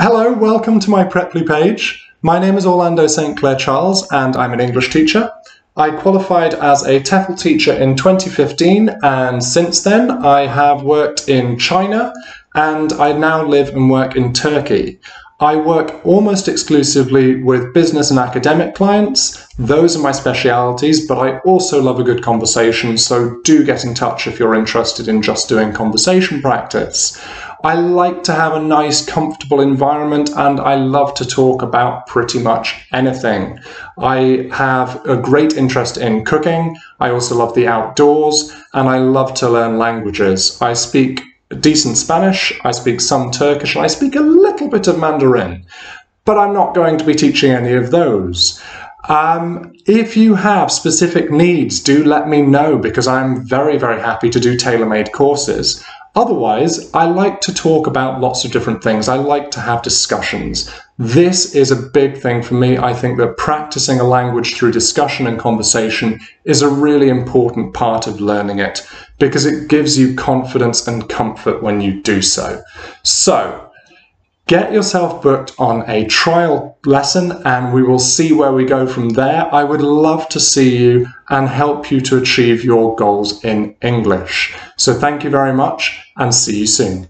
Hello, welcome to my Preply page. My name is Orlando St. Clair Charles and I'm an English teacher. I qualified as a TEFL teacher in 2015 and since then I have worked in China and I now live and work in Turkey. I work almost exclusively with business and academic clients. Those are my specialities, but I also love a good conversation, so do get in touch if you're interested in just doing conversation practice. I like to have a nice, comfortable environment and I love to talk about pretty much anything. I have a great interest in cooking. I also love the outdoors and I love to learn languages. I speak decent Spanish, I speak some Turkish, and I speak a little bit of Mandarin, but I'm not going to be teaching any of those. Um, if you have specific needs, do let me know because I'm very, very happy to do tailor made courses. Otherwise, I like to talk about lots of different things. I like to have discussions. This is a big thing for me. I think that practicing a language through discussion and conversation is a really important part of learning it because it gives you confidence and comfort when you do so. So, Get yourself booked on a trial lesson and we will see where we go from there. I would love to see you and help you to achieve your goals in English. So thank you very much and see you soon.